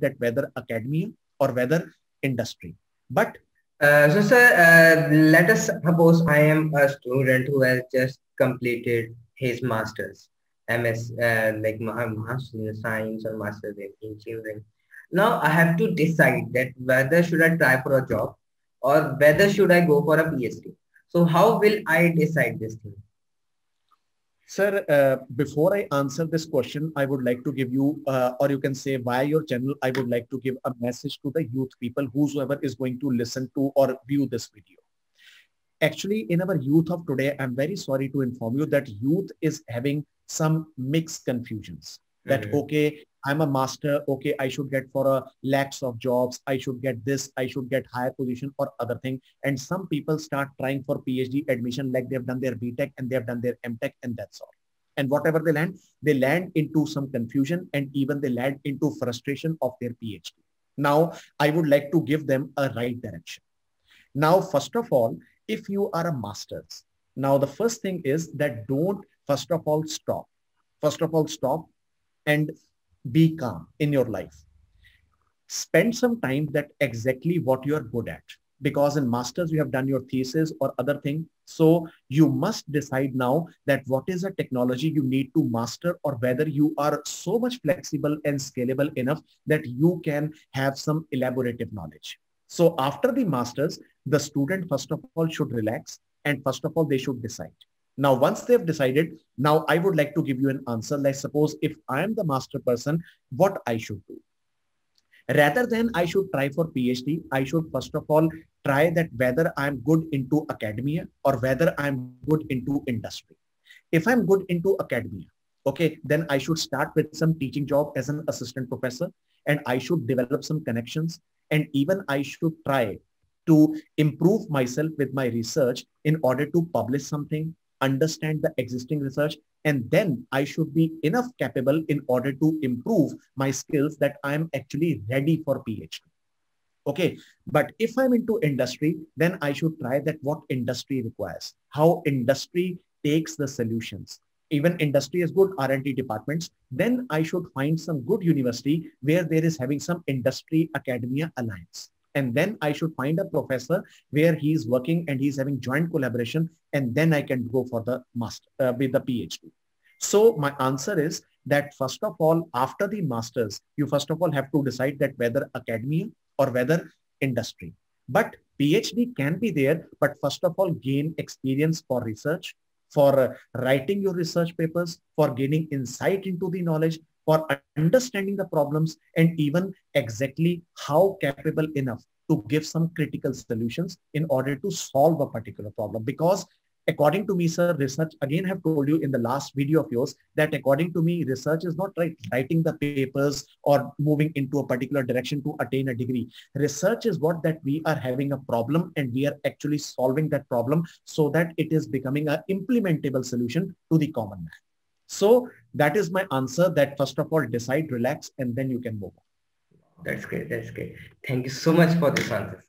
that whether academia or whether industry. But uh, so, sir, uh, let us suppose I am a student who has just completed his master's, MS, uh, like my master's in science or master's in engineering. Now I have to decide that whether should I try for a job or whether should I go for a PhD. So how will I decide this thing? Sir, uh, before I answer this question, I would like to give you, uh, or you can say via your channel, I would like to give a message to the youth people, whosoever is going to listen to or view this video. Actually, in our youth of today, I'm very sorry to inform you that youth is having some mixed confusions. That, mm-hmm. okay, I'm a master. Okay, I should get for a lakhs of jobs. I should get this. I should get higher position or other thing. And some people start trying for PhD admission like they've done their BTech and they've done their MTech and that's all. And whatever they land, they land into some confusion and even they land into frustration of their PhD. Now, I would like to give them a right direction. Now, first of all, if you are a master's, now the first thing is that don't first of all stop. First of all, stop and be calm in your life. Spend some time that exactly what you are good at. Because in masters, you have done your thesis or other thing. So you must decide now that what is a technology you need to master or whether you are so much flexible and scalable enough that you can have some elaborative knowledge. So after the masters, the student first of all should relax and first of all, they should decide now, once they've decided, now I would like to give you an answer. Let's suppose if I am the master person, what I should do. Rather than I should try for PhD, I should first of all try that whether I'm good into academia or whether I'm good into industry. If I'm good into academia, okay, then I should start with some teaching job as an assistant professor and I should develop some connections and even I should try to improve myself with my research in order to publish something understand the existing research, and then I should be enough capable in order to improve my skills that I'm actually ready for PhD. Okay, but if I'm into industry, then I should try that what industry requires, how industry takes the solutions. Even industry is good R&D departments, then I should find some good university where there is having some industry academia alliance and then I should find a professor where he's working and he's having joint collaboration, and then I can go for the master uh, with the PhD. So my answer is that first of all, after the masters, you first of all have to decide that whether academia or whether industry. But PhD can be there, but first of all, gain experience for research, for uh, writing your research papers, for gaining insight into the knowledge, for understanding the problems and even exactly how capable enough to give some critical solutions in order to solve a particular problem. Because according to me, sir, research, again, have told you in the last video of yours that according to me, research is not right writing the papers or moving into a particular direction to attain a degree. Research is what that we are having a problem and we are actually solving that problem so that it is becoming an implementable solution to the common man. So that is my answer that first of all, decide, relax, and then you can move on. That's great. That's great. Thank you so much for this answer.